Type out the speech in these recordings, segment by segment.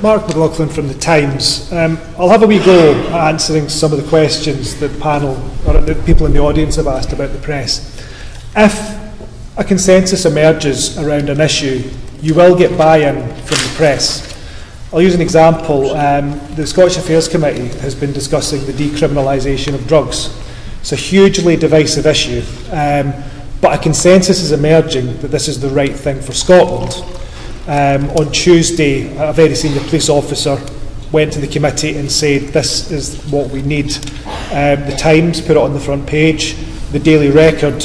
Mark McLaughlin from the Times. Um, I'll have a wee go at answering some of the questions that the panel or the people in the audience have asked about the press. If a consensus emerges around an issue, you will get buy-in from the press. I'll use an example. Um, the Scottish Affairs Committee has been discussing the decriminalisation of drugs. It's a hugely divisive issue, um, but a consensus is emerging that this is the right thing for Scotland. Um, on Tuesday, a very senior police officer went to the committee and said this is what we need. Um, the Times put it on the front page. The Daily Record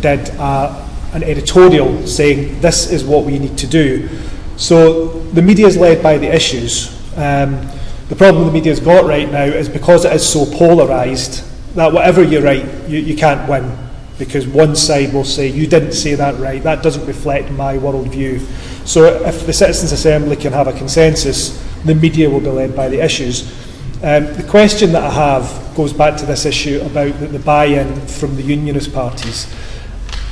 did uh, an editorial saying this is what we need to do. So the media is led by the issues. Um, the problem the media's got right now is because it is so polarised that whatever you write, you, you can't win because one side will say, you didn't say that right, that doesn't reflect my worldview. So if the Citizens' Assembly can have a consensus, the media will be led by the issues. Um, the question that I have goes back to this issue about the, the buy-in from the unionist parties.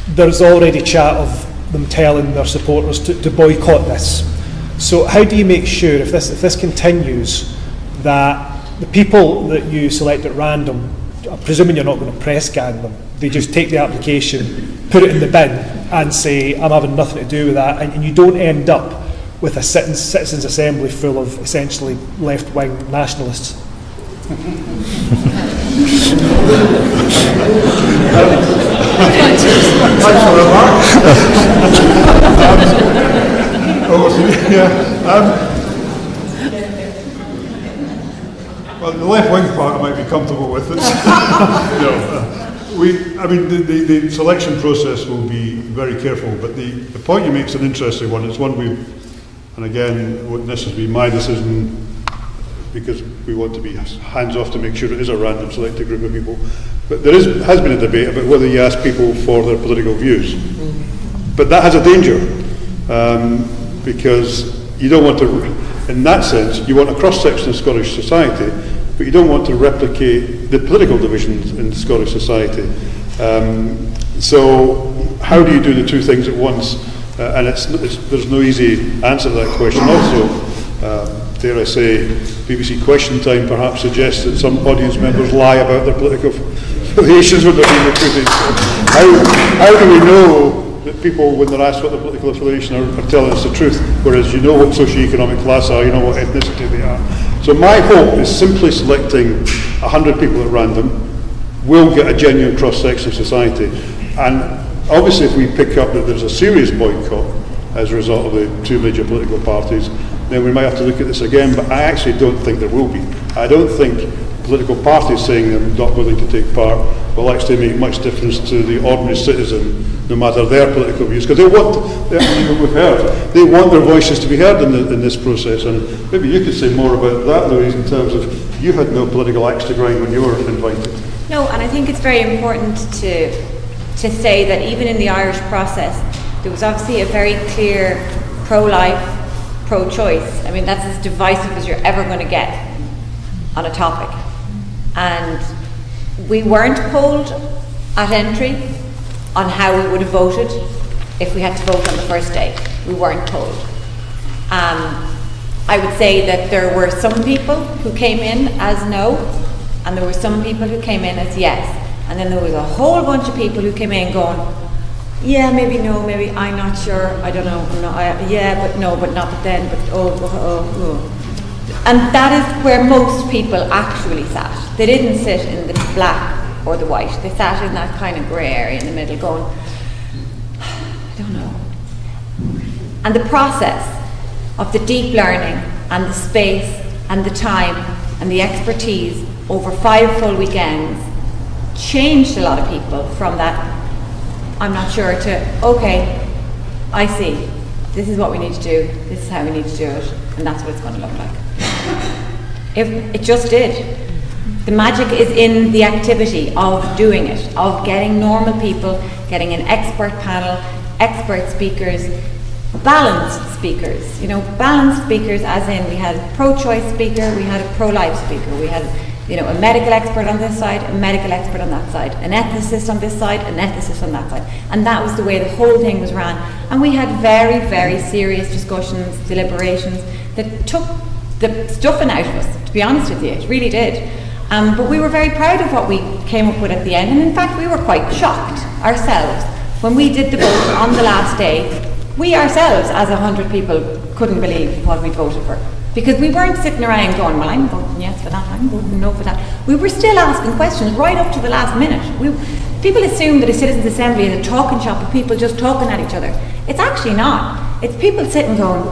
There's already chat of them telling their supporters to, to boycott this. So how do you make sure, if this, if this continues, that the people that you select at random, presuming you're not going to press gang them, they just take the application, put it in the bin, and say, I'm having nothing to do with that, and, and you don't end up with a citizens, citizens assembly full of essentially left wing nationalists. Thanks for the oh, yeah. Um, well, the left wing part I might be comfortable with. It's, you know, we, I mean, the, the, the selection process will be very careful, but the, the point you make is an interesting one. It's one we, and again, wouldn't necessarily be my decision because we want to be hands off to make sure it is a random selected group of people. But there is, has been a debate about whether you ask people for their political views. But that has a danger um, because you don't want to, in that sense, you want a cross section of Scottish society, but you don't want to replicate the political divisions in Scottish society. Um, so, how do you do the two things at once? Uh, and it's, it's, there's no easy answer to that question. Also, um, dare I say, BBC Question Time perhaps suggests that some audience members lie about their political affiliations when they're being recruited. How, how do we know that people, when they're asked what their political affiliation are, are telling us the truth, whereas you know what socio-economic class are, you know what ethnicity they are. So my hope is simply selecting 100 people at random will get a genuine cross-section of society. And obviously if we pick up that there's a serious boycott as a result of the two major political parties, then we might have to look at this again, but I actually don't think there will be. I don't think political parties saying they're not willing to take part will actually make much difference to the ordinary citizen, no matter their political views, because they want, we've heard, they want their voices to be heard in, the, in this process. And maybe you could say more about that, Louise, in terms of you had no political axe to grind when you were invited. No, and I think it's very important to to say that even in the Irish process, there was obviously a very clear pro-life, pro-choice. I mean, that's as divisive as you're ever going to get on a topic. And we weren't polled at entry on how we would have voted if we had to vote on the first day. We weren't told. Um, I would say that there were some people who came in as no, and there were some people who came in as yes. And then there was a whole bunch of people who came in going, yeah, maybe no, maybe I'm not sure, I don't know, no, I, yeah, but no, but not but then, but oh, oh, oh, oh. And that is where most people actually sat. They didn't sit in the black or the white. They sat in that kind of grey area in the middle going, I don't know. And the process of the deep learning and the space and the time and the expertise over five full weekends changed a lot of people from that, I'm not sure, to, okay, I see. This is what we need to do. This is how we need to do it. And that's what it's going to look like. It, it just did. The magic is in the activity of doing it, of getting normal people, getting an expert panel, expert speakers, balanced speakers. You know, balanced speakers as in we had a pro-choice speaker, we had a pro-life speaker, we had you know, a medical expert on this side, a medical expert on that side, an ethicist on this side, an ethicist on that side. And that was the way the whole thing was ran. And we had very, very serious discussions, deliberations that took the stuffing out of us, to be honest with you. It really did. Um, but we were very proud of what we came up with at the end, and in fact, we were quite shocked ourselves when we did the vote on the last day. We ourselves, as a hundred people, couldn't believe what we'd voted for. Because we weren't sitting around going, well, I'm voting yes for that, I'm voting no for that. We were still asking questions right up to the last minute. We, people assume that a citizens' assembly is a talking shop of people just talking at each other. It's actually not. It's people sitting going,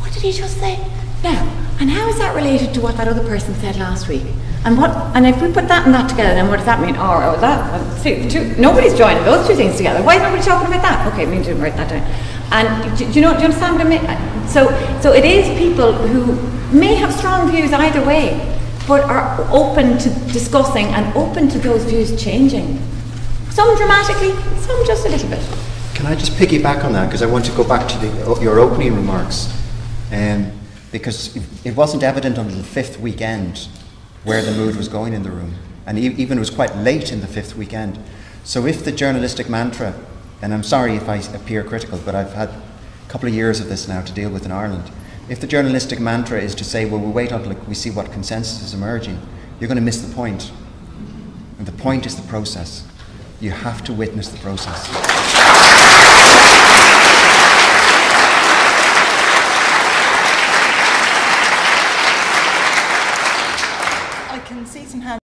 what did he just say? Now, and how is that related to what that other person said last week? And what? And if we put that and that together, then what does that mean? Oh, oh that. Two, nobody's joining those two things together. Why is nobody talking about that? Okay, we need to write that down. And do, do, you know? Do you understand what I mean? So, so it is people who may have strong views either way, but are open to discussing and open to those views changing. Some dramatically, some just a little bit. Can I just piggyback on that because I want to go back to the, your opening remarks, um, because it wasn't evident until the fifth weekend where the mood was going in the room. And even it was quite late in the fifth weekend. So if the journalistic mantra, and I'm sorry if I appear critical, but I've had a couple of years of this now to deal with in Ireland. If the journalistic mantra is to say, well, we'll wait until we see what consensus is emerging, you're going to miss the point. And the point is the process. You have to witness the process. sometimes